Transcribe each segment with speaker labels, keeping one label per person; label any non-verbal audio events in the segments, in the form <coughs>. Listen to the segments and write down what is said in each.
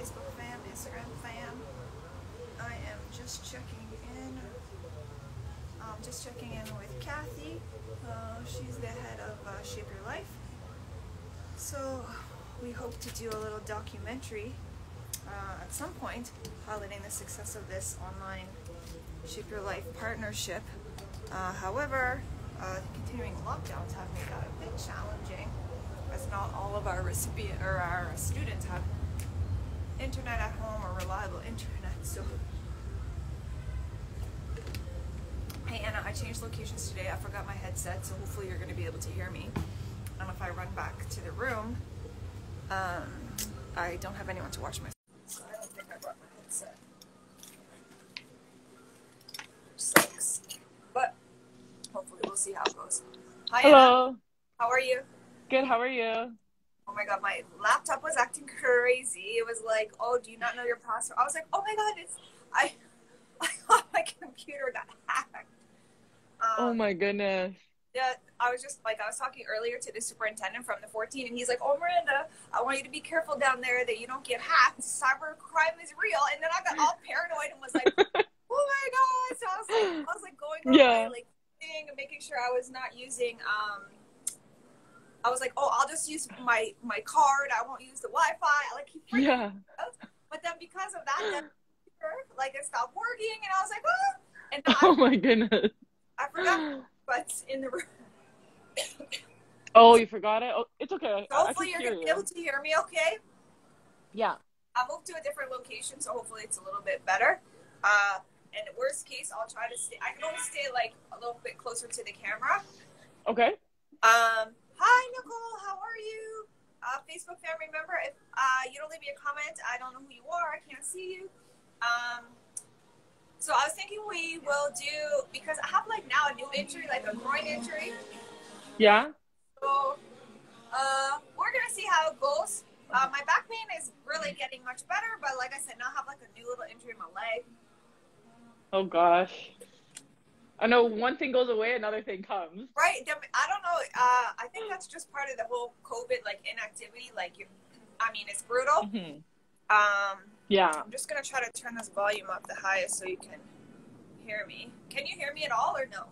Speaker 1: Facebook fam, Instagram fam. I am just checking in. Um, just checking in with Kathy. Uh, she's the head of uh, Shape Your Life. So we hope to do a little documentary uh, at some point highlighting the success of this online Shape Your Life partnership. Uh, however, uh, continuing lockdowns have made that a bit challenging as not all of our recipient or our students have internet at home or reliable internet. So, hey Anna, I changed locations today. I forgot my headset, so hopefully you're going to be able to hear me. And if I run back to the room, um, I don't have anyone to watch my. So I don't think I brought my headset. Sucks. But hopefully we'll see how it goes. Hi, Anna.
Speaker 2: Hello.
Speaker 1: How are you?
Speaker 2: Good. How are you?
Speaker 1: Oh my god, my laptop was acting crazy. It was like, oh, do you not know your password? I was like, oh my god, it's I, <laughs> I thought my computer got hacked. Um,
Speaker 2: Oh my goodness.
Speaker 1: Yeah, I was just like, I was talking earlier to the superintendent from the 14, and he's like, oh Miranda, I want you to be careful down there that you don't get hacked. Cyber crime is real. And then I got all paranoid and was like, <laughs> oh my god. So I was like, I was like going over
Speaker 2: Yeah.
Speaker 1: my like thing and making sure I was not using um. I was like, oh, I'll just use my my card. I won't use the Wi-Fi. I like
Speaker 2: Yeah.
Speaker 1: but then because of that, then like it stopped working, and I was like, <laughs> oh, and
Speaker 2: Oh
Speaker 1: I,
Speaker 2: my goodness.
Speaker 1: I forgot what's in the room.
Speaker 2: Oh, you forgot it? Oh, it's okay.
Speaker 1: So hopefully you're gonna be able to hear me, okay?
Speaker 2: Yeah.
Speaker 1: I moved to a different location, so hopefully it's a little bit better. Uh, and worst case, I'll try to stay. I can only stay like a little bit closer to the camera.
Speaker 2: Okay.
Speaker 1: Um, hi Nicole, how are you? Uh, Facebook family member. If uh, you don't leave me a comment, I don't know who you are. I can't see you. Um, so I was thinking we will do because I have like now a new injury, like a groin injury.
Speaker 2: Yeah.
Speaker 1: So uh, we're gonna see how it goes. Uh, my back pain is really getting much better, but like I said, now I have like a new little injury in my leg.
Speaker 2: Oh gosh. I know one thing goes away, another thing comes.
Speaker 1: Right? I don't know. Uh, I think that's just part of the whole COVID like inactivity. Like, you, I mean, it's brutal.
Speaker 2: hmm
Speaker 1: Um,
Speaker 2: Yeah.
Speaker 1: I'm just gonna try to turn this volume up the highest so you can hear me. Can you hear me at all or no?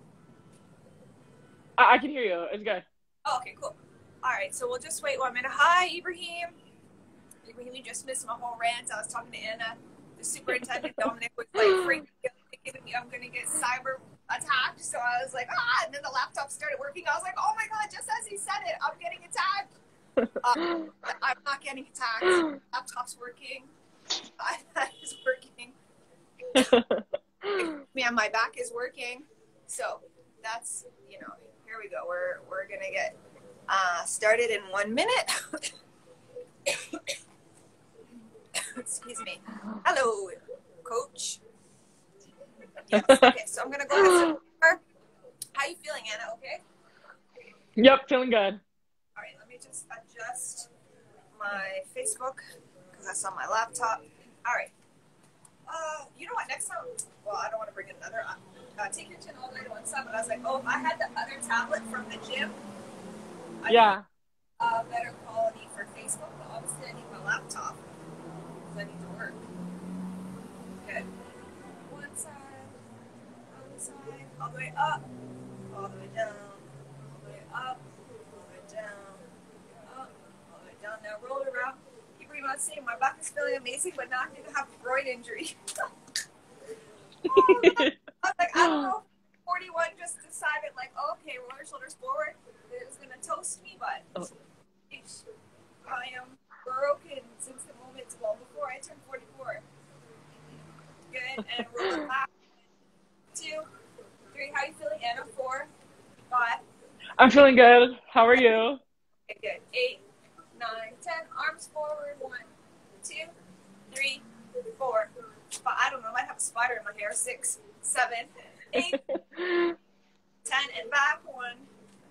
Speaker 2: I, I can hear you. It's good.
Speaker 1: Oh, okay, cool. All right, so we'll just wait one minute. Hi, Ibrahim. Ibrahim, you just missed my whole rant. I was talking to Anna. The superintendent <laughs> Dominic was like freaking out, thinking I'm gonna get cyber attacked. So I was like, ah, and then the laptop started working. I was like, oh my god, just as he said it, I'm getting attacked. Um, <laughs> I'm not getting attacked. Laptop's working. <laughs> iPad is working. <laughs> Man, my back is working. So that's you know, here we go. We're we're gonna get uh, started in one minute. <coughs> Excuse me. Hello, coach. Yes. <laughs> Okay, so I'm gonna go ahead. And How you feeling, Anna? Okay.
Speaker 2: yep, feeling good.
Speaker 1: All right. Let me just adjust my Facebook because that's on my laptop. All right. Uh, you know what? Next time, well, I don't want to bring another. Uh, uh, take your chin all the way to one side, but I was like, oh, if I had the other tablet from the gym, I
Speaker 2: Yeah.
Speaker 1: uh, better quality for Facebook, but obviously I need my laptop because I need to work. Okay. One side, one side, all the way up, all the way down, all the way up, all the way down, up, all the way down. Now roll it around. Keep breathing out, saying my back is feeling amazing, but now I'm going to have a groin injury. <laughs> Oh, I was like, I don't know. 41 just decided, like, oh, okay, roll your shoulders forward. It was going to toast me, but
Speaker 2: Oh.
Speaker 1: I am broken since the moment, well, before I turned 44. Good, and roll it back. Two, three. How you feeling, Anna? Four, five.
Speaker 2: I'm feeling good. How are you?
Speaker 1: Okay, good. Eight, nine, ten. Arms forward. One, two, three, four, five. I don't know. I might have a spider in my hair. Six, seven, eight, <laughs> ten, and back. One,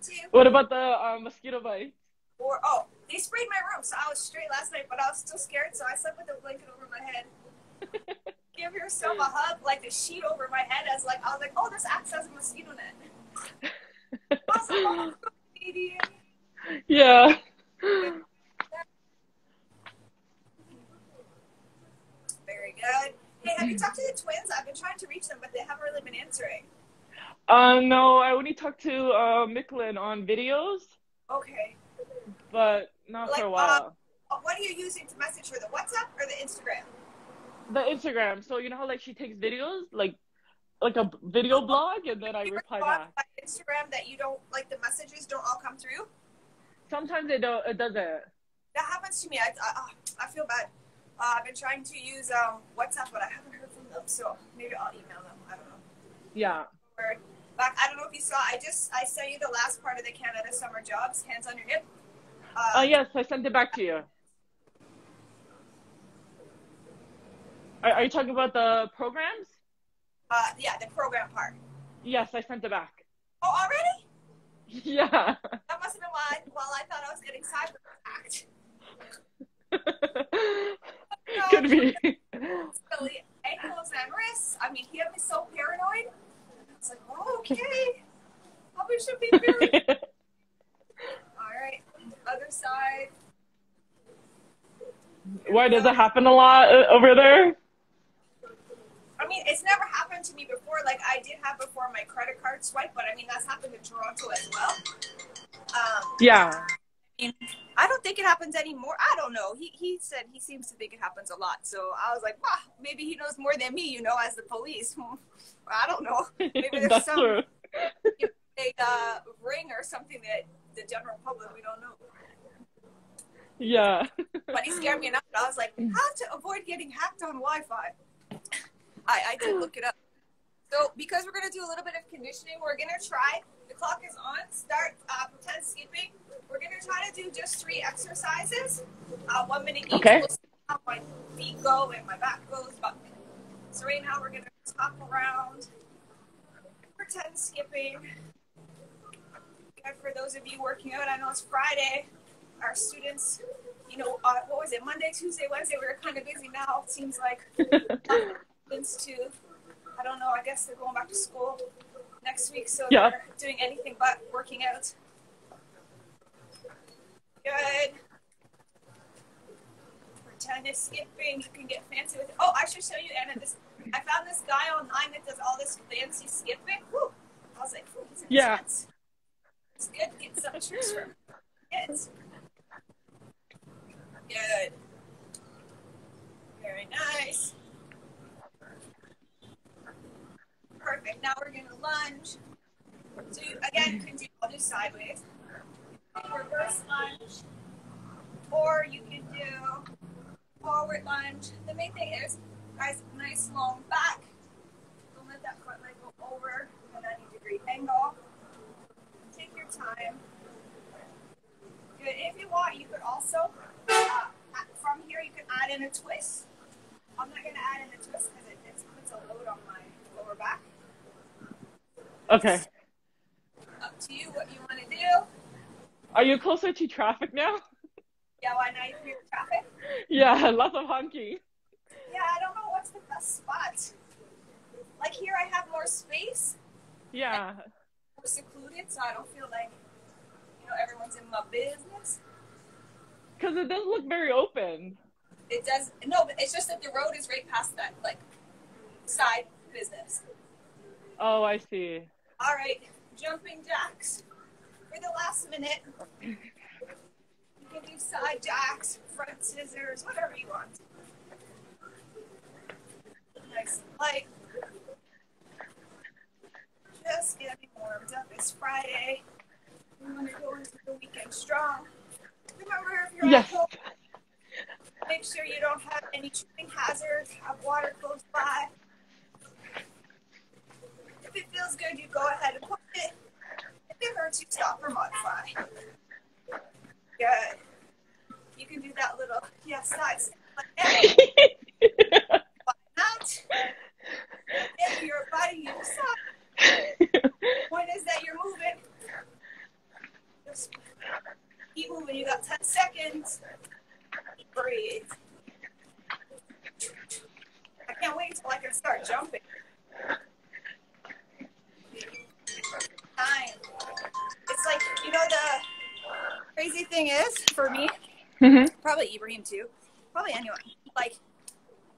Speaker 1: two,
Speaker 2: what about the uh, mosquito bite?
Speaker 1: four. Oh, they sprayed my room, so I was straight last night, but I was still scared, so I slept with a blanket over my head. <laughs> Give yourself a hug, like a sheet over my head, as like I was like, oh, this acts as a mosquito net. <laughs> <laughs> I Very good.
Speaker 2: Hey,
Speaker 1: Have you talked to the twins? I've been trying to reach them, but they haven't really been answering.
Speaker 2: Uh, no, I only talked to uh, Micklin on videos,
Speaker 1: Okay.
Speaker 2: but not
Speaker 1: Like,
Speaker 2: for a while.
Speaker 1: Uh, What are you using to message her? The WhatsApp or the Instagram?
Speaker 2: the Instagram. So you know how like she takes videos, like like a video blog, and then I reply back.
Speaker 1: Instagram that you don't like the messages don't all come through.
Speaker 2: Sometimes it don't. It doesn't.
Speaker 1: That happens to me. I I, I feel bad. Uh, I've been trying to use um, WhatsApp, but I haven't heard from them. So maybe I'll email them. I don't know.
Speaker 2: Yeah.
Speaker 1: Or, back, I don't know if you saw. I just I sent you the last part of the Canada Summer Jobs. Hands on your hip. Uh,
Speaker 2: Oh yes, I sent it back to you. Are, are you talking about the programs?
Speaker 1: Uh, yeah, the program part.
Speaker 2: Yes, I sent it back.
Speaker 1: Oh, already? <laughs>
Speaker 2: Yeah.
Speaker 1: That must have been why. While I thought I was getting cyber attacked. <laughs>
Speaker 2: Could be.
Speaker 1: Really, ankles and wrists. I mean, he had me so paranoid. I was like, oh, okay. Probably should be <laughs> very. All right, other side.
Speaker 2: Why does it happen a lot uh, over there?
Speaker 1: I mean, it's never happened to me before. Like I did have before my credit card swipe, but I mean that's happened in Toronto as well. Um,
Speaker 2: Yeah.
Speaker 1: I mean, I don't think it happens anymore. I don't know. He he said he seems to think it happens a lot. So I was like, wow, maybe he knows more than me, you know, as the police. <laughs> I don't know. Maybe <laughs> there's some
Speaker 2: true. <laughs>
Speaker 1: big uh, ring or something that the general public we don't know.
Speaker 2: Yeah.
Speaker 1: But he scared me enough. I was like, how to avoid getting hacked on Wi-Fi. I I did look it up. So because we're gonna do a little bit of conditioning, we're gonna try. The clock is on. Start uh, pretend skipping. We're gonna try to do just three exercises. Uh, one minute each.
Speaker 2: Okay.
Speaker 1: We'll see how my feet go and my back goes. But so right now we're gonna hop around. Pretend skipping. And for those of you working out, I know it's Friday. Our students, you know, uh, what was it? Monday, Tuesday, Wednesday. We were kind of busy now. It seems like <laughs> students too. I don't know. I guess they're going back to school next week, so
Speaker 2: Yeah.
Speaker 1: they're doing anything but working out. Good. Pretend is skipping. You can get fancy with it. Oh, I should show you, Anna. This I found this guy online that does all this fancy skipping. Whew. I was like, he's
Speaker 2: Yeah.
Speaker 1: intense. It's good to get some tricks from kids. Good. Very nice. Now we're gonna lunge. So you, again, you can do I'll do sideways. Reverse lunge. Or you can do forward lunge. The main thing is, guys, nice long back. Don't let that front leg go over a 90 degree angle. Take your time. Good. If you want, you could also, uh, from here, you can add in a twist. I'm not going to add in a twist because it puts a load on my lower back.
Speaker 2: Okay.
Speaker 1: Up to you what you want to do.
Speaker 2: Are you closer to traffic now?
Speaker 1: Yeah, why not? You hear traffic?
Speaker 2: Yeah, lots of honking.
Speaker 1: Yeah, I don't know what's the best spot. Like here, I have more space,
Speaker 2: Yeah.
Speaker 1: more secluded, so I don't feel like, you know, everyone's in my business.
Speaker 2: Because it doesn't look very open.
Speaker 1: It does, no, but it's just that the road is right past that, like, side business.
Speaker 2: Oh, I see.
Speaker 1: All right, jumping jacks for the last minute. You can do side jacks, front scissors, whatever you want. Nice and light. Just getting warmed up. It's Friday. We want to go into the weekend strong. Remember, if you're
Speaker 2: Yes.
Speaker 1: at home, make sure you don't have any tripping hazards, have water close by. If it feels good, you go ahead and put it. If it hurts, you stop or modify. Good. You can do that little, yeah, side step like that. <laughs> Why not? If your body, you decide. Point is that you're moving. Just keep moving. You got 10 seconds. Breathe. I can't wait until I can start jumping. Time. It's like, you know, the crazy thing is, for me,
Speaker 2: Mhm.
Speaker 1: probably Ibrahim too, probably anyone, like,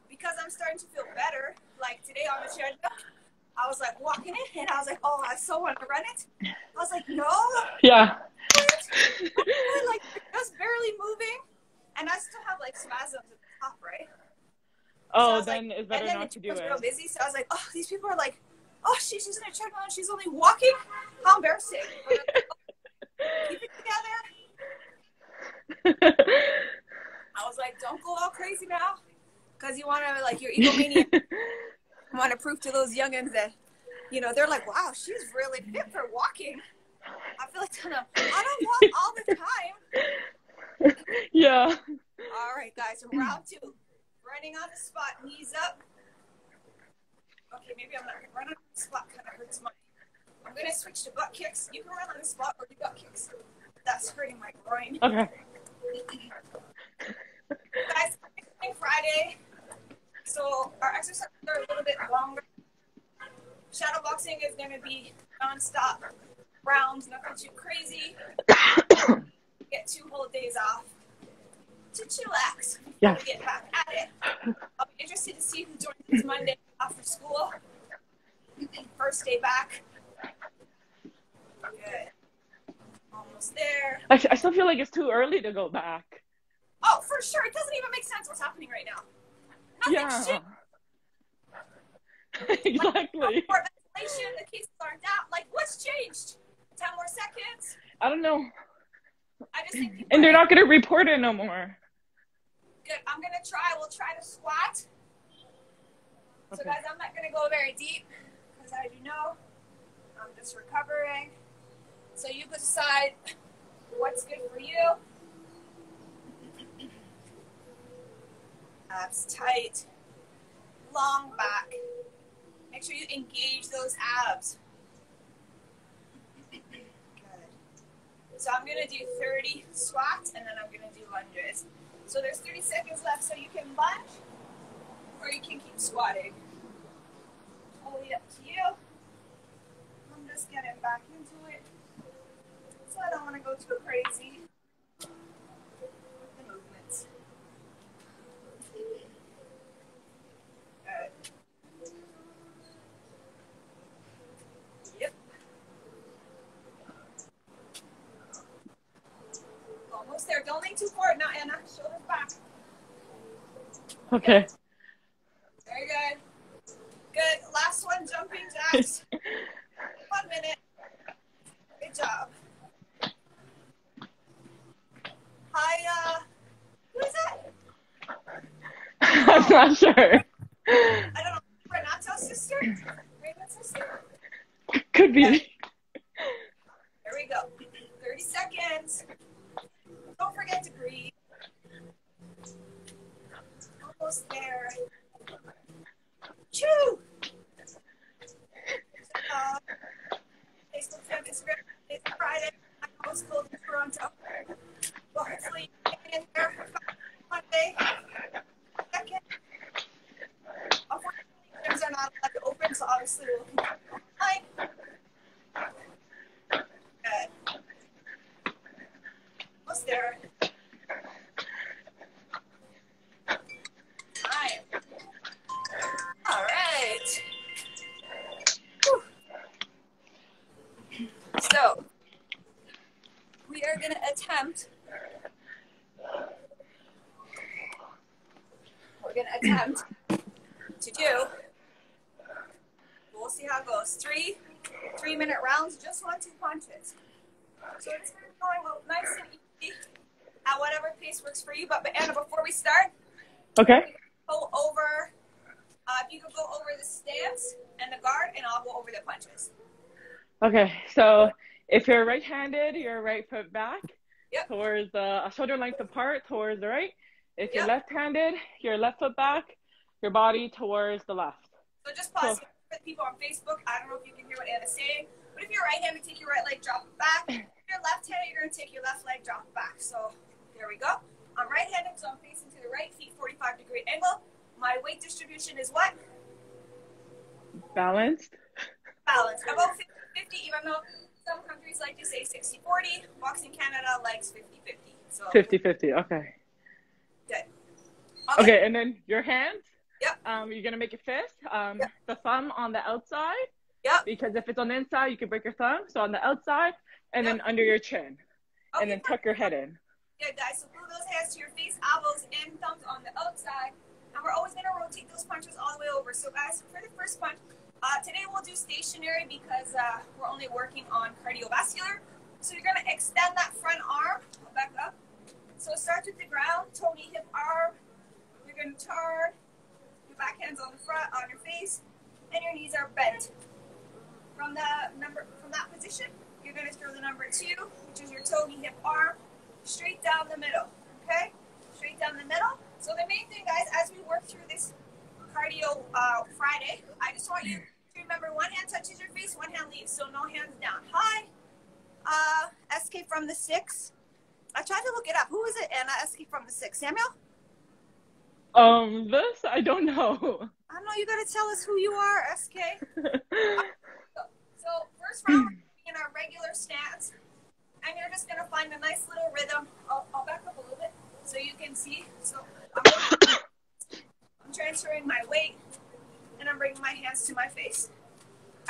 Speaker 1: because I'm starting to feel better. Like today on the treadmill, I was like walking it, and I was like, oh, I so want to run it. I was like, no,
Speaker 2: Yeah.
Speaker 1: Like just barely moving, and I still have like spasms at the top, right? So
Speaker 2: Oh,
Speaker 1: like-
Speaker 2: then it's better
Speaker 1: and then
Speaker 2: not
Speaker 1: it
Speaker 2: to do
Speaker 1: was
Speaker 2: it.
Speaker 1: real busy, so I was like, oh, these people are like, oh, she's in a treadmill and she's only walking. How embarrassing! <laughs> Keep it together. I was like, don't go all crazy now, because you want to like your egomaniac <laughs> want to prove to those youngins that you know they're like, wow, she's really fit for walking. I feel like them, I don't walk all the time. <laughs>
Speaker 2: yeah.
Speaker 1: All right, guys, round two. Running on the spot, knees up. Okay, maybe I'm not gonna run on the spot. Kind of hurts my. I'm gonna switch to butt kicks. You can run on the spot or do butt kicks. That's hurting my groin.
Speaker 2: Okay.
Speaker 1: Guys, it's Friday, so our exercises are a little bit longer. Shadow boxing is gonna be non-stop rounds, nothing too crazy. <coughs> Get two whole days off to chillax
Speaker 2: Yes.
Speaker 1: get back at it. I'll be interested to see who joins us Monday after school. First day back. Good. Almost there.
Speaker 2: I, I still feel like it's too early to go back.
Speaker 1: Oh, for sure. It doesn't even make sense what's happening right now. Nothing's
Speaker 2: Yeah. <laughs> exactly.
Speaker 1: More ventilation, the cases aren't down. Like, what's changed? 10 more seconds?
Speaker 2: I don't know.
Speaker 1: I just think
Speaker 2: And they're not gonna report it no more.
Speaker 1: Good. I'm gonna try. We'll try to squat.
Speaker 2: Okay.
Speaker 1: So, guys, I'm not gonna go very deep as you know, I'm just recovering. So you decide what's good for you. Abs tight, long back. Make sure you engage those abs. Good. So I'm gonna do 30 squats and then I'm gonna do lunges. So there's 30 seconds left, so you can lunge or you can keep squatting. Totally up to you. I'm just getting back into it. So I don't want to go too crazy the movements. Good. Yep. Almost there. Don't lean too forward now, Anna. Shoulders back.
Speaker 2: Okay.
Speaker 1: Very good. Good. Last one, jumping jacks. one minute. Good job. Hi, uh, who is that?
Speaker 2: I'm not sure.
Speaker 1: I don't know. Renato's sister? Raven's sister?
Speaker 2: Could be.
Speaker 1: There we go. 30 seconds. Don't forget to breathe. Almost there. Choo! Uh, Facebook, fan, Instagram, it's Friday. I'm almost close in Toronto. Well, hopefully you can get in there Monday. Second. Unfortunately, gyms are not allowed to open, so obviously we'll continue online. Good. Almost there. Time. All right. Whew. So, we are going to attempt. We're going to attempt to do. We'll see how it goes. Three three minute rounds, just one, two punches. So it's going nice and easy at whatever pace works for you. But, but Anna, before we start,
Speaker 2: Okay.
Speaker 1: go over, uh, if you could go over the stance and the guard, and I'll go over the punches.
Speaker 2: Okay. So if you're right-handed, your right foot back. Towards uh, shoulder length apart towards the right. If you're left-handed, your left foot back, your body towards the left.
Speaker 1: So just pause
Speaker 2: Cool.
Speaker 1: for people on Facebook. I don't know if you can hear what Anna's saying, but if you're right-handed, take your right leg, drop it back. <laughs> If you're left-handed, you're going to take your left leg, drop it back. So there we go. I'm right-handed, so I'm facing to the right, feet 45 degree angle. My weight distribution is what?
Speaker 2: Balanced.
Speaker 1: Balanced. About 50 50, even though some countries like to say 60 40. Boxing Canada likes 50 50. So
Speaker 2: 50-50. Okay.
Speaker 1: good.
Speaker 2: Okay. And then your hand.
Speaker 1: Yep.
Speaker 2: Um, you're gonna make a fist. Um,
Speaker 1: Yep.
Speaker 2: the thumb on the outside.
Speaker 1: Yep.
Speaker 2: Because if it's on the inside, you can break your thumb. So on the outside, and then under your chin,
Speaker 1: Okay,
Speaker 2: and then tuck your head in.
Speaker 1: Good, guys. So glue those hands to your face, elbows, and thumbs on the outside. And we're always going to rotate those punches all the way over. So, guys, for the first punch, uh, today we'll do stationary because uh, we're only working on cardiovascular. So you're going to extend that front arm back up. So it starts with the ground, knee, hip, arm. You're to turn your back hands on the front, on your face, and your knees are bent. From the number, from that position, you're going to throw the number two, which is your knee, hip, arm straight down the middle. Okay? Straight down the middle. So the main thing, guys, as we work through this cardio uh, Friday, I just want you to remember one hand touches your face, one hand leaves. So no hands down. Hi. Uh, SK from the six. I tried to look it up. Who is it? Anna SK from the six. Samuel?
Speaker 2: Um, this I don't know.
Speaker 1: I don't know. You got to tell us who you are, SK. So, <laughs> so first round, we're gonna be in our regular stance. And you're just going to find a nice little rhythm. I'll, I'll back up a little bit so you can see. So Transferring my weight and I'm bringing my hands to my face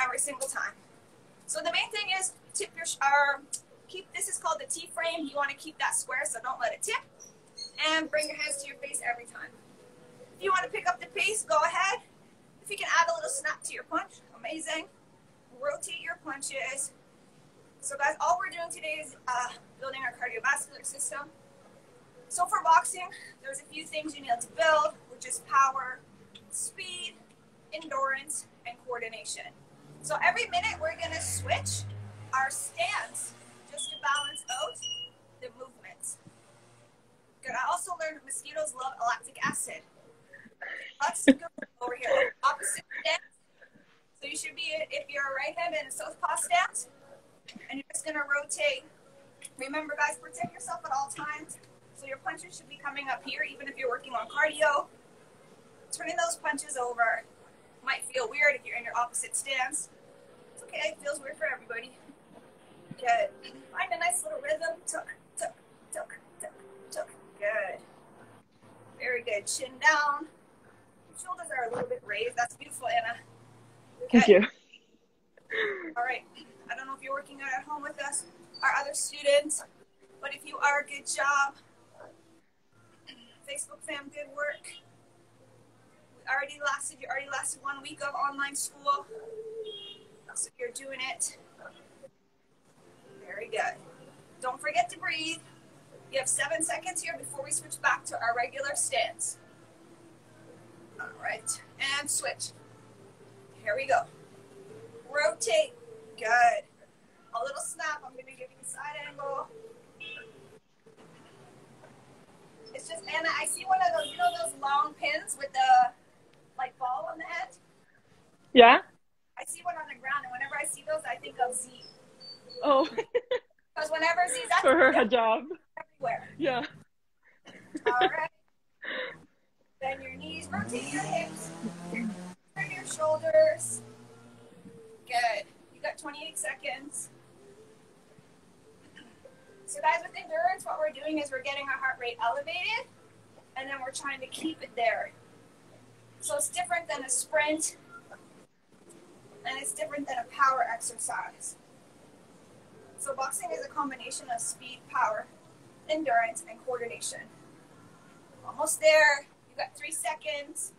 Speaker 1: every single time. So the main thing is tip your, uh, keep, this is called the T-frame. You want to keep that square, so don't let it tip. And bring your hands to your face every time. If you want to pick up the pace, go ahead. If you can add a little snap to your punch, amazing. Rotate your punches. So guys, all we're doing today is uh, building our cardiovascular system. So for boxing, there's a few things you need to build, which is power, speed, endurance, and coordination. So every minute we're gonna switch our stance just to balance out the movements. Good. I also learned mosquitoes love lactic acid. Let's go over here. Opposite stance. So you should be, if you're a right hand in a southpaw stance, and you're just gonna rotate. Remember, guys, protect yourself at all times. So your punches should be coming up here, even if you're working on cardio. Turning those punches over might feel weird if you're in your opposite stance. It's okay, it feels weird for everybody. Good. Find a nice little rhythm. Tuck, tuck, tuck, tuck, tuck. Good. Very good. Chin down. Your shoulders are a little bit raised. That's beautiful, Anna.
Speaker 2: Thank you.
Speaker 1: All right. I don't know if you're working out at home with us, our other students, but if you are, good job. Facebook fam, good work. Already lasted, you already lasted one week of online school. So you're doing it. Very good. Don't forget to breathe. You have seven seconds here before we switch back to our regular stance. All right, and switch. Here we go. Rotate. Good. A little snap. I'm going to give you a side angle. It's just, Anna, I see one of those, you know, those long pins with the, like, ball on the end?
Speaker 2: Yeah.
Speaker 1: I see one on the ground, and whenever I see those, I think of Z.
Speaker 2: Oh, <laughs>
Speaker 1: Because whenever Z's
Speaker 2: for her
Speaker 1: everywhere.
Speaker 2: hijab.
Speaker 1: everywhere.
Speaker 2: Yeah.
Speaker 1: All right. <laughs> Bend your knees, rotate your hips, turn your shoulders. Good. You got 28 seconds. So, guys, with endurance, what we're doing is we're getting our heart rate elevated, and then we're trying to keep it there. So it's different than a sprint, and it's different than a power exercise. So boxing is a combination of speed, power, endurance, and coordination. Almost there. You've got three seconds.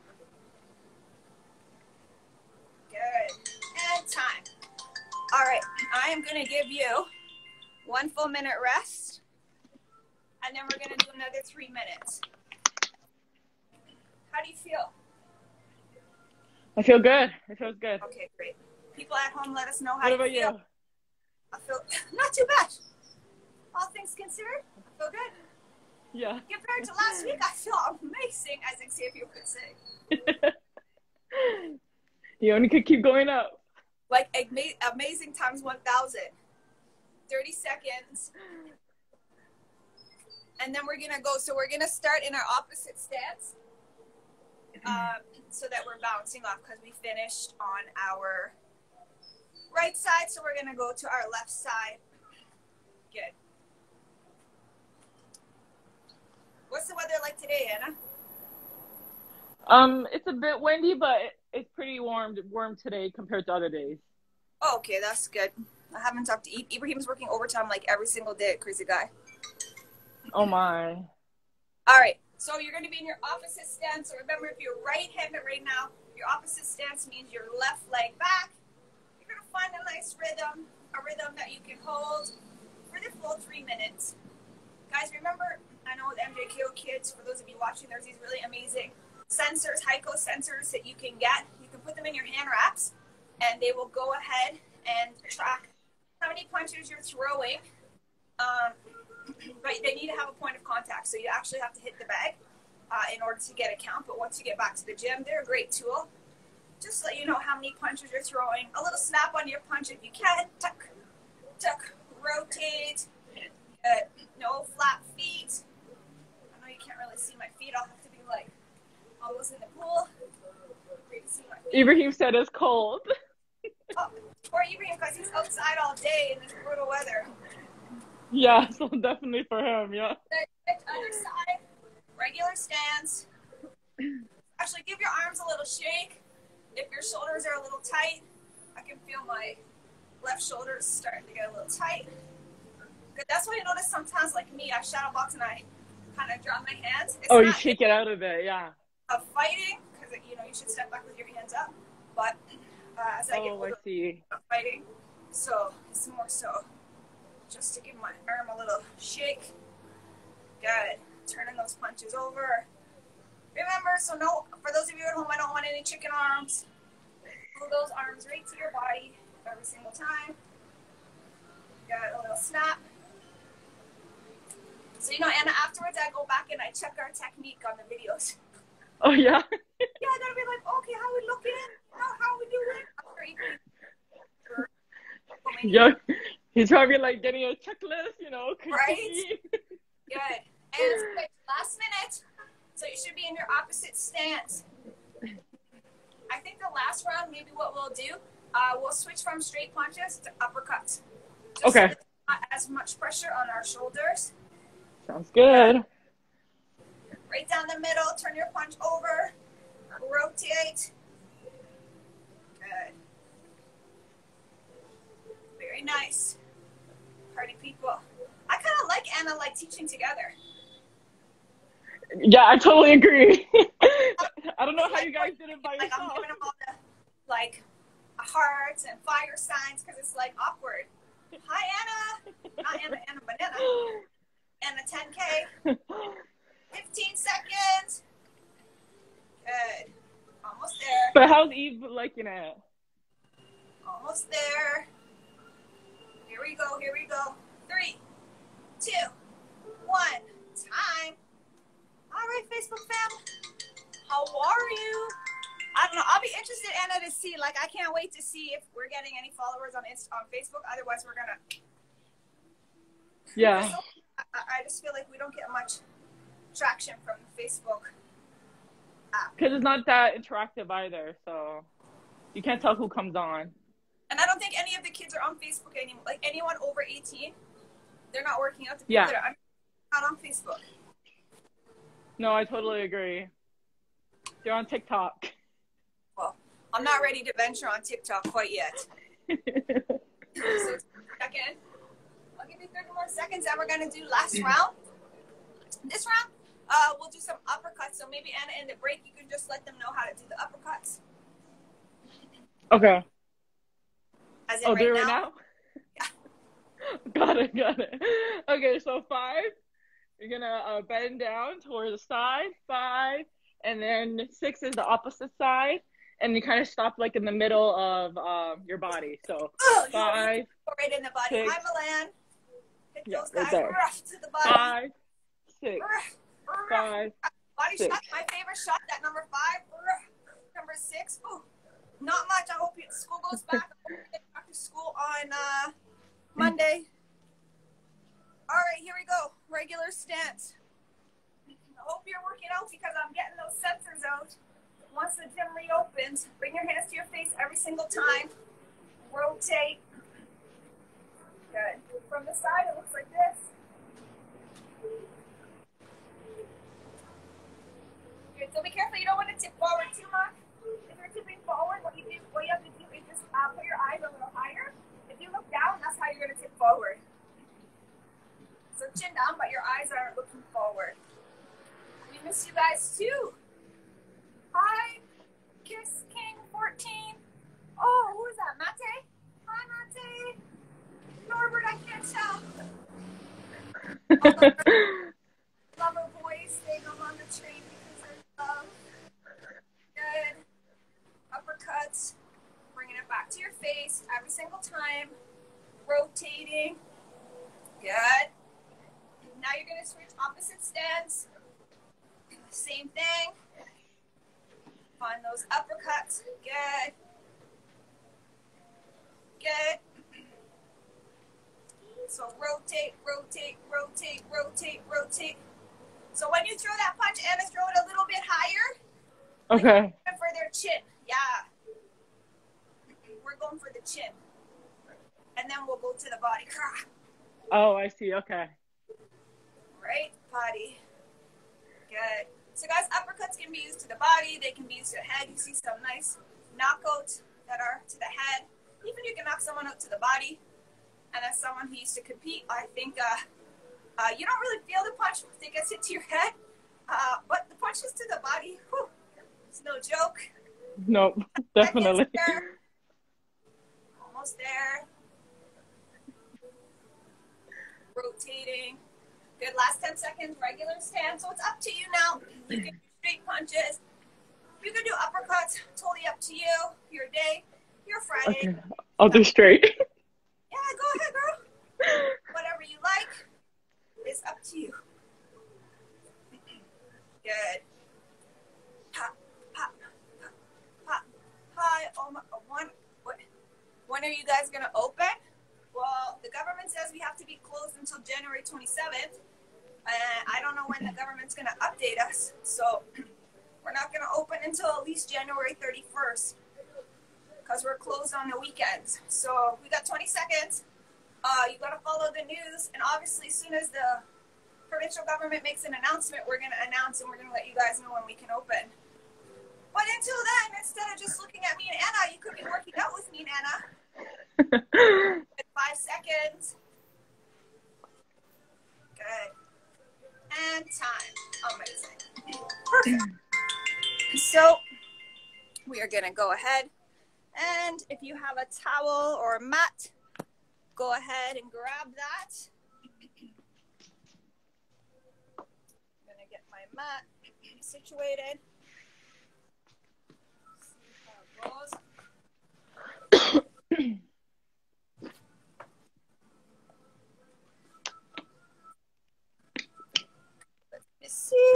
Speaker 1: Good. And time. All right. I am going to give you one full minute rest. And then we're going to do another three minutes. How do you feel?
Speaker 2: I feel good. It feels good.
Speaker 1: Okay, great. People at home, let us know how
Speaker 2: What
Speaker 1: you
Speaker 2: about
Speaker 1: feel.
Speaker 2: you?
Speaker 1: I feel <laughs> not too bad. All things considered, I feel good.
Speaker 2: Yeah.
Speaker 1: Compared to last week, I feel amazing, as Xavier would say. <laughs>
Speaker 2: you only could keep going up.
Speaker 1: Like ama- amazing times 1,000. 30 seconds. And then we're going to go. So we're going to start in our opposite stance um, so that we're bouncing off because we finished on our right side. So we're going to go to our left side. Good. What's the weather like today, Anna?
Speaker 2: Um, it's a bit windy, but it's pretty warm warm today compared to other days.
Speaker 1: Oh, okay, that's good. I haven't talked to Ib- Ibrahim's working overtime like every single day. Crazy guy.
Speaker 2: Oh my.
Speaker 1: All right. So you're going to be in your opposite stance. So remember, if you're right-handed right now, your opposite stance means your left leg back. You're going to find a nice rhythm, a rhythm that you can hold for the full three minutes. Guys, remember, I know with MJKO kids, for those of you watching, there's these really amazing sensors, Hykso sensors that you can get. You can put them in your hand wraps, and they will go ahead and track how many punches you're throwing. Um, but they need to have a point of contact. So you actually have to hit the bag uh, in order to get a count. But once you get back to the gym, they're a great tool. Just let you know how many punches you're throwing. A little snap on your punch if you can. Tuck, tuck, rotate. Good. No flat feet. I know you can't really see my feet. I'll have to be like almost in the pool. for you to see my feet.
Speaker 2: Ibrahim said it's cold.
Speaker 1: Oh, or Ibrahim because he's outside all day in this brutal weather.
Speaker 2: Yeah, <laughs> so definitely for him. Yeah.
Speaker 1: The other side, regular stance. Actually, give your arms a little shake. If your shoulders are a little tight, I can feel my left shoulders starting to get a little tight. Good. That's why you notice sometimes, like me, I shadow box and I kind of drop my hands. It's
Speaker 2: Oh, you shake it out of bit. Yeah.
Speaker 1: of fighting because you know you should step back with your hands up. But uh, as I get
Speaker 2: Oh, I see.
Speaker 1: I'm fighting, so it's more so just to give my arm a little shake. Good. Turning those punches over. Remember, so no, for those of you at home, I don't want any chicken arms. Move those arms right to your body every single time. Got a little snap. So, you know, Anna, afterwards I go back and I check our technique on the videos. <laughs>
Speaker 2: Oh yeah. <laughs>
Speaker 1: Yeah, I gotta be like, okay, how we looking? How, how we doing? <laughs> Eating.
Speaker 2: He's probably like getting a checklist, you know.
Speaker 1: Right? Good. And quick, last minute. So you should be in your opposite stance. I think the last round, maybe what we'll do, uh, we'll switch from straight punches to uppercuts. Just so
Speaker 2: Okay.
Speaker 1: there's Not as much pressure on our shoulders.
Speaker 2: Sounds good.
Speaker 1: Right down the middle, turn your punch over, rotate. Good. Very nice. Party people. I kind of like Anna like teaching together.
Speaker 2: Yeah, I totally agree. <laughs> I don't know how you guys did it by
Speaker 1: Like I'm giving them all the like hearts and fire signs because it's like awkward. Hi Anna, not Anna, Anna Banana, Anna 10K. 15 seconds. Good. Almost there.
Speaker 2: But how's Eve liking it?
Speaker 1: Almost there. Here we go. Here we go. Three, two, one. Time. All right, Facebook fam. How are you? I don't know. I'll be interested, Anna, to see. Like, I can't wait to see if we're getting any followers on Inst- on Facebook. Otherwise, we're gonna.
Speaker 2: Yeah.
Speaker 1: I, I just feel like we don't get much traction from Facebook.
Speaker 2: Because it's not that interactive either, so you can't tell who comes on.
Speaker 1: And I don't think any of the kids are on Facebook anymore. Like anyone over 18, they're not working out. The people
Speaker 2: Yeah.
Speaker 1: that are not on Facebook.
Speaker 2: No, I totally agree. You're on TikTok.
Speaker 1: Well, I'm not ready to venture on TikTok quite yet. <laughs> So second, I'll give you 30 more seconds, and we're gonna do last round. This round, uh, we'll do some uppercuts. So maybe Anna, in the break, you can just let them know how to do the uppercuts.
Speaker 2: okay.
Speaker 1: As in
Speaker 2: Oh,
Speaker 1: right,
Speaker 2: do it
Speaker 1: now.
Speaker 2: right <laughs> now? got it, got it. Okay, so five. You're gonna uh, bend down towards the side. Five, and then six is the opposite side, and you kind of stop like in the middle of um, your body. So
Speaker 1: Oh, you want me
Speaker 2: five,
Speaker 1: right in the body.
Speaker 2: six.
Speaker 1: Hi, Milan. Hit
Speaker 2: Yeah,
Speaker 1: those guys to the body.
Speaker 2: five, six, five.
Speaker 1: Body
Speaker 2: Six.
Speaker 1: shot, my favorite shot, that number five. Number six. Ooh, not much. I hope school goes back. <laughs> I hope you get back to school on uh, Monday. All right, here we go. Regular stance. I hope you're working out because I'm getting those sensors out. Once the gym reopens, bring your hands to your face every single time. Rotate. Good. From the side, it looks like this. Good. So be careful. You don't want to tip fall how you're gonna tip forward. So chin down, but your eyes are looking forward. We miss you guys too. Hi, Kiss King 14. Oh, who is that? Mate? Hi, Mate. Norbert, I can't tell. Lover boys staying on the train because they're love. Good. Uppercuts. Bringing it back to your face every single time. Rotating. Good. Now you're going to switch opposite stance. Same thing. Find those uppercuts. Good. Good. So rotate, rotate, rotate, rotate, rotate. So when you throw that punch, Anna, throw it a little bit higher.
Speaker 2: Okay.
Speaker 1: For their chin. Yeah. We're going for the chin. And then we'll go to the body.
Speaker 2: Oh, I see. Okay.
Speaker 1: Right body. Good. So guys, uppercuts can be used to the body. They can be used to the head. You see some nice knockouts that are to the head. Even you can knock someone out to the body. And as someone who used to compete, I think uh, uh, you don't really feel the punch if it gets hit to your head. Uh, but the punches to the body, whew, it's no joke.
Speaker 2: Nope, <laughs> definitely.
Speaker 1: There. Almost there. Rotating. Good. Last 10 seconds, regular stand. So it's up to you now. You can do straight punches. You can do uppercuts. Totally up to you. Your day. Your Friday.
Speaker 2: Okay. I'll do straight. <laughs>
Speaker 1: Yeah, go ahead, girl. Whatever you like is up to you. Good. Pop, pop, pop, pop. Hi, oh my, one. What? When are you guys gonna open? Well, the government says we have to be closed until January 27th. And I don't know when the government's gonna update us, so <clears throat> we're not gonna open until at least January 31st because we're closed on the weekends. So we got 20 seconds. Uh, you got to follow the news, and obviously, as soon as the provincial government makes an announcement, we're going to announce and we're going to let you guys know when we can open. But until then, instead of just looking at me and Anna, you could be working out with me and Anna. <laughs> Five seconds. Good. And time. Amazing. Perfect. So we are going to go ahead. And if you have a towel or a mat, go ahead and grab that. I'm gonna get my mat situated. See how it goes. See.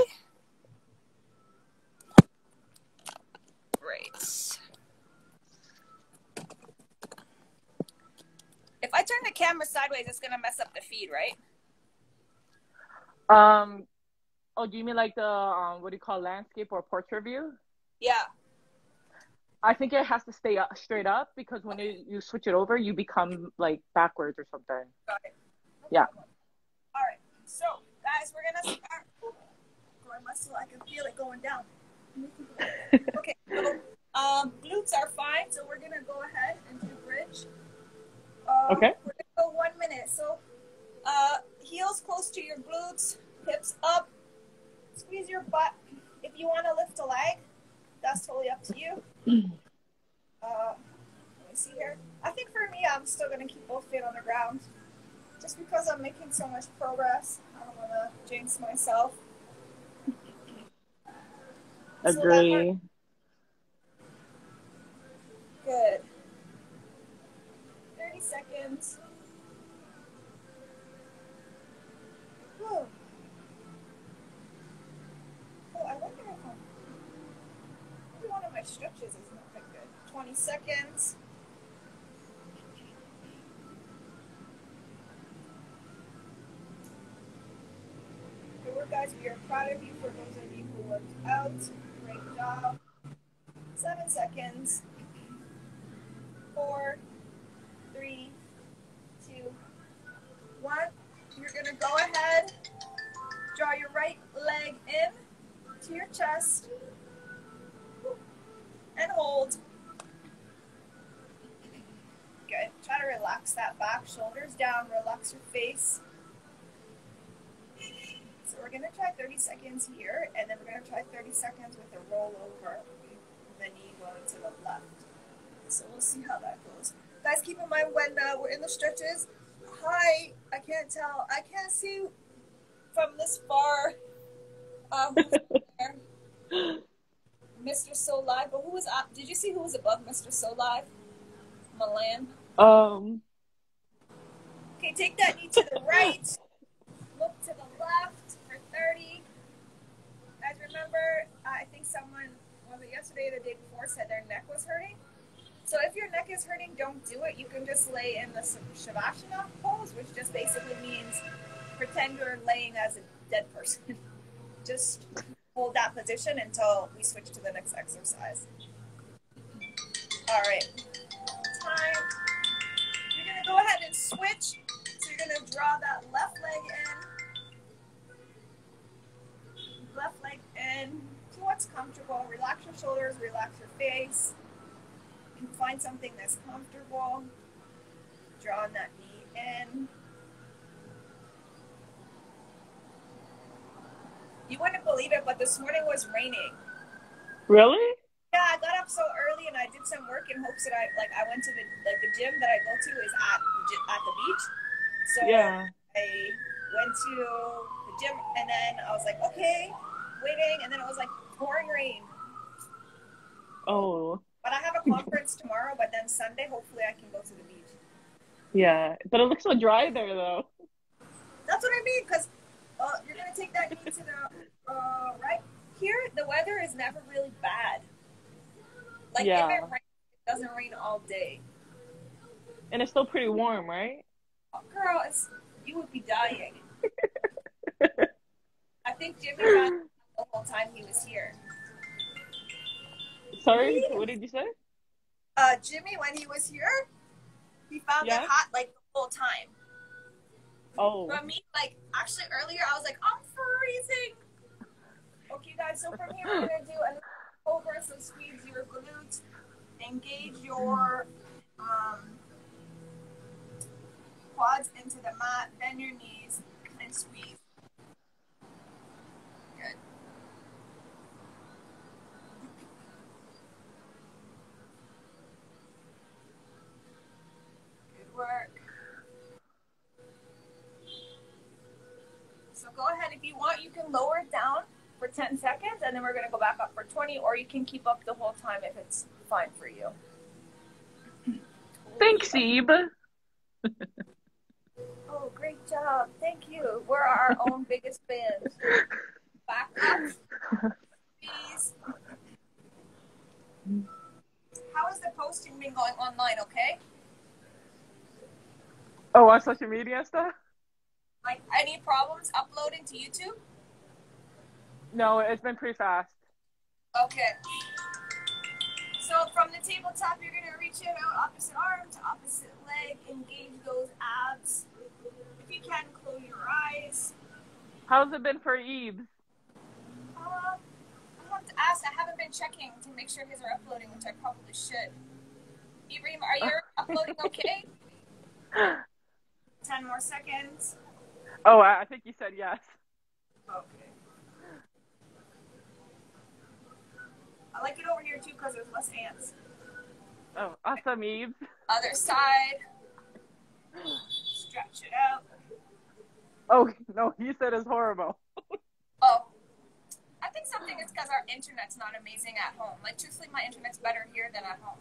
Speaker 1: Right. If I turn the camera sideways, it's gonna mess up the feed, right?
Speaker 2: Um, oh, do you mean like the um, what do you call landscape or portrait view?
Speaker 1: Yeah.
Speaker 2: I think it has to stay up, straight up because when you, you switch it over, you become like backwards or something.
Speaker 1: Got it.
Speaker 2: Yeah.
Speaker 1: All right. So, guys, we're gonna muscle, I can feel it going down. <laughs> okay. So, um, glutes are fine, so we're gonna go ahead and do bridge. Um,
Speaker 2: Okay.
Speaker 1: We're gonna go one minute. So, uh, heels close to your glutes, hips up. Squeeze your butt. If you want to lift a leg, that's totally up to you. <clears throat> Uh, let me see here. I think for me, I'm still gonna keep both feet on the ground, just because I'm making so much progress. I don't want to jinx myself. So
Speaker 2: Agree.
Speaker 1: part- Good. 30 seconds. Whoa. Oh, I wonder if I'm. One of my stretches is not that good. 20 seconds. Good work, guys. We are proud of you for those of you who worked out. Job. Seven seconds. Four, three, two, one. You're gonna go ahead, draw your right leg in to your chest, and hold. Good. Try to relax that back. shoulders down, relax your face. We're gonna try 30 seconds here, and then we're gonna try 30 seconds with a roll over, the knee going to the left. So we'll see how that goes. Guys, keep in mind when uh, we're in the stretches. Hi, I can't tell. I can't see from this far. Um, <laughs> Mr. So Live, but who was up? Did you see who was above Mr. So Live? Milan.
Speaker 2: Um.
Speaker 1: Okay, take that knee to the right. Look to the left for 30. Guys, remember, uh, I think someone, was it yesterday or the day before, said their neck was hurting. So if your neck is hurting, don't do it. You can just lay in the Shavasana pose, which just basically means pretend you're laying as a dead person. <laughs> just hold that position until we switch to the next exercise. All right. Time. You're going to go ahead and switch. So you're going to draw that left leg in. Shoulders, relax your face. Find something that's comfortable. Draw that knee in. You wouldn't believe it, but this morning was raining.
Speaker 2: Really?
Speaker 1: Yeah, I got up so early and I did some work in hopes that I like I went to the like the gym that I go to is at at the beach. So
Speaker 2: yeah.
Speaker 1: I went to the gym and then I was like, okay, waiting, and then it was like pouring rain.
Speaker 2: Oh.
Speaker 1: But I have a conference tomorrow, but then Sunday hopefully I can go to the beach.
Speaker 2: Yeah, but it looks so dry there though.
Speaker 1: That's what I mean, because uh, you're gonna take that knee to the uh, right. Here, the weather is never really bad. Like
Speaker 2: Yeah.
Speaker 1: if it rains, it doesn't rain all day.
Speaker 2: And it's still pretty warm, right?
Speaker 1: Oh, girl, it's, you would be dying. <laughs> I think Jimmy got the whole time he was here.
Speaker 2: Sorry, what did you say?
Speaker 1: Uh, Jimmy, when he was here, he found
Speaker 2: Yeah?
Speaker 1: it hot like the whole time.
Speaker 2: Oh.
Speaker 1: But me, like, actually earlier, I was like, I'm freezing. Okay, guys, so from here, we're gonna do an over, so squeeze your glutes, engage your um, quads into the mat, bend your knees, and squeeze. Can lower it down for 10 seconds and then we're going to go back up for 20, or you can keep up the whole time if it's fine for you. <clears throat>
Speaker 2: Thanks, Ebe. <laughs>
Speaker 1: Oh, great job. Thank you. We're our own <laughs> biggest fans. Back up. Please. How has the posting been going online, okay?
Speaker 2: Oh, on social media stuff?
Speaker 1: Like, any problems uploading to YouTube?
Speaker 2: No, it's been pretty fast.
Speaker 1: Okay. So from the tabletop, you're gonna reach it out opposite arm to opposite leg, engage those abs. If you can, close your eyes.
Speaker 2: How's it been for Eve?
Speaker 1: Uh, I have to ask. I haven't been checking to make sure his are uploading, which I probably should. Ibrahim, are you <laughs> uploading okay? Ten more seconds.
Speaker 2: Oh, I I think you said yes.
Speaker 1: Okay. I like it over here too because there's less ants.
Speaker 2: Oh, awesome, Eve.
Speaker 1: Other side. Stretch it out.
Speaker 2: Oh, no, you said it's horrible.
Speaker 1: Oh, I think something is because our internet's not amazing at home. Like, truthfully, my internet's better here than at home.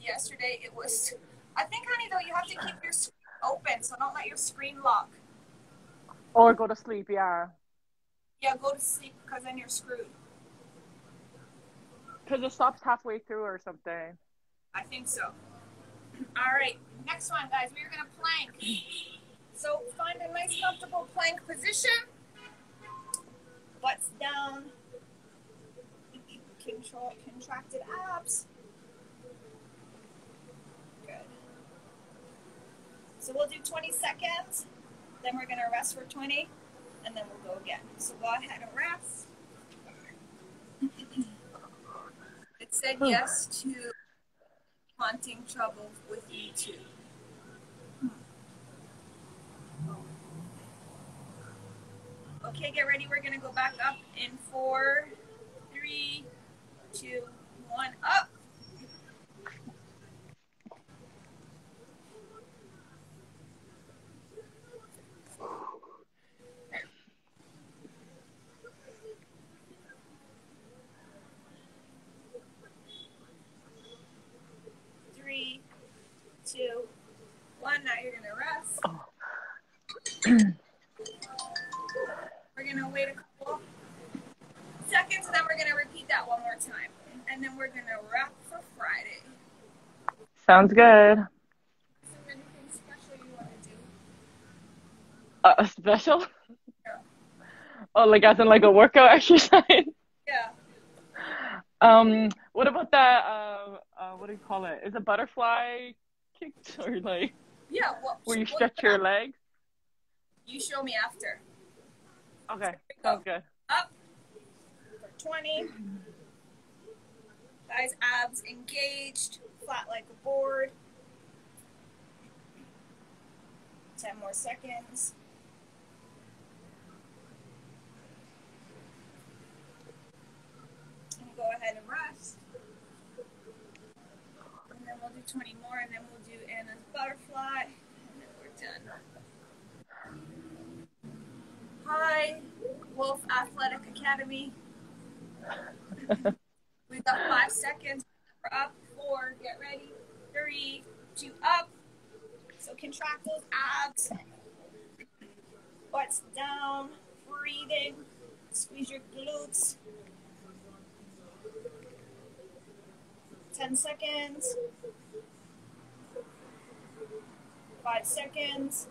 Speaker 1: Yesterday, it was. I think, honey, though, you have to keep your screen open, so don't let your screen lock.
Speaker 2: Or go to sleep, yeah.
Speaker 1: Yeah, go to sleep because then you're screwed.
Speaker 2: Because it stops halfway through or something.
Speaker 1: I think so. <clears throat> All right, next one, guys. We're gonna plank. So find a nice, comfortable plank position. Butts down. Control contracted abs. Good. So we'll do 20 seconds. Then we're gonna rest for 20, and then we'll go again. So go ahead and rest. said oh. yes to haunting trouble with you too. Hmm. Okay, get ready. We're going to go back up in four, three, two, one, up.
Speaker 2: Sounds good.
Speaker 1: Is there anything special you want to do?
Speaker 2: Uh, special?
Speaker 1: Yeah.
Speaker 2: Oh, like as in like a workout <laughs> exercise?
Speaker 1: Yeah.
Speaker 2: Um, what about that? Uh, uh, what do you call it? Is it butterfly kicks <laughs> or like
Speaker 1: Yeah. Well,
Speaker 2: where you stretch your legs?
Speaker 1: You show me after.
Speaker 2: Okay, sounds good.
Speaker 1: Up for 20. Guys, abs engaged, flat like a board. 10 more seconds. And go ahead and rest. And then we'll do 20 more, and then we'll do Anna's butterfly, and then we're done. Hi, Wolf Athletic Academy. <laughs> Five seconds. We're up. Four. Get ready. Three. Two. Up. So contract those abs. Butts down. Breathing. Squeeze your glutes. Ten seconds. Five seconds.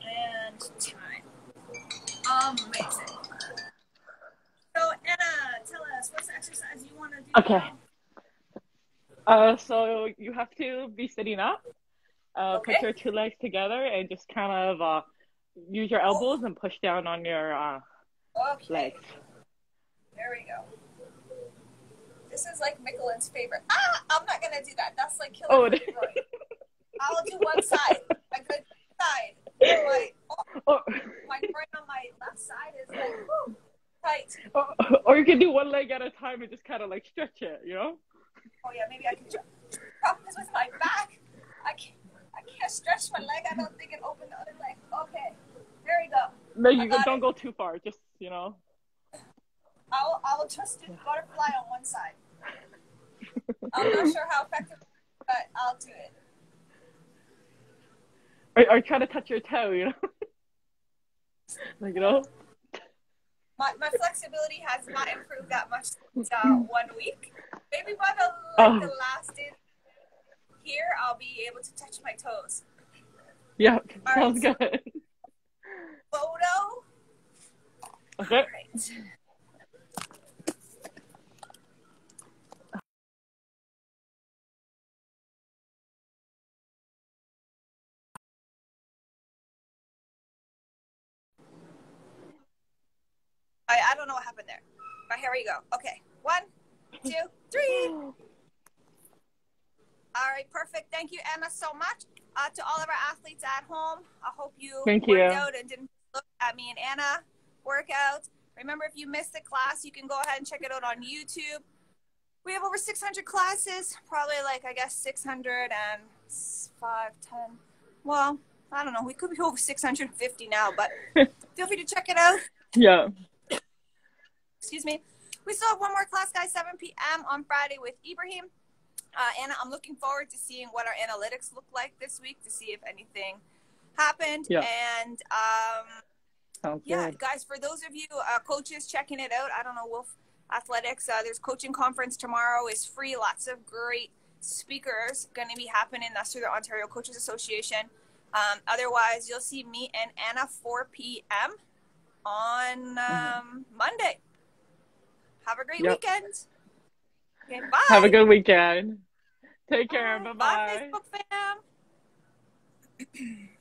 Speaker 1: And time. Amazing. Tell us what's the exercise you want to do?
Speaker 2: Okay. Uh, so you have to be sitting up. Uh,
Speaker 1: Okay.
Speaker 2: put your two legs together and just kind of uh, use your elbows and push down on your uh,
Speaker 1: Okay.
Speaker 2: legs.
Speaker 1: There we go. This is like Michelin's favorite. Ah, I'm not gonna do that. That's like killing
Speaker 2: Oh, it-
Speaker 1: I'll do one side, <laughs> a good side. My, oh,
Speaker 2: Or,
Speaker 1: my brain on my left side is like whew, tight.
Speaker 2: or, <laughs> or you can do one leg at a time and just kind of like stretch it, you know?
Speaker 1: Oh yeah, maybe I can. try. Problem is with my back. I can't. I can't stretch my leg. I don't think it opened the other leg. Okay, there we go.
Speaker 2: No, you don't
Speaker 1: it.
Speaker 2: go too far. Just you know.
Speaker 1: I'll I'll just do butterfly on one side. <laughs> I'm not sure how effective, but I'll do it.
Speaker 2: Or, or try to touch your toe, you know. <laughs> like you know.
Speaker 1: My, my flexibility has not improved that much since uh, one week. Maybe by the like
Speaker 2: Oh.
Speaker 1: the last day here, I'll be able to touch my toes.
Speaker 2: Yeah,
Speaker 1: All
Speaker 2: sounds
Speaker 1: right.
Speaker 2: good.
Speaker 1: Photo.
Speaker 2: Okay.
Speaker 1: All right. I, I don't know what happened there. But here we go. Okay. One, two, three. All right, perfect. Thank you, Emma, so much. Uh, to all of our athletes at home, I hope you
Speaker 2: Thank
Speaker 1: worked
Speaker 2: you.
Speaker 1: out and didn't look at me and Anna workout. Remember, if you missed the class, you can go ahead and check it out on YouTube. We have over 600 classes, probably like, I guess, 605, 10. Well, I don't know. We could be over 650 now, but <laughs> feel free to check it out
Speaker 2: Yeah.
Speaker 1: Excuse me. We still have one more class, guys, 7 p.m. on Friday with Ibrahim. Uh, Anna, I'm looking forward to seeing what our analytics look like this week to see if anything happened.
Speaker 2: Yeah.
Speaker 1: And um, yeah, guys, for those of you uh, coaches checking it out, I don't know, Wolf Athletics, uh, there's coaching conference tomorrow is free. Lots of great speakers going to be happening. That's through the Ontario Coaches Association. Um, otherwise, you'll see me and Anna 4 p.m. on um, Monday. Have a great
Speaker 2: Yep.
Speaker 1: weekend. Okay, bye.
Speaker 2: Have a good weekend. Take care.
Speaker 1: Bye.
Speaker 2: Bye bye.
Speaker 1: Bye, Facebook fam. <clears throat>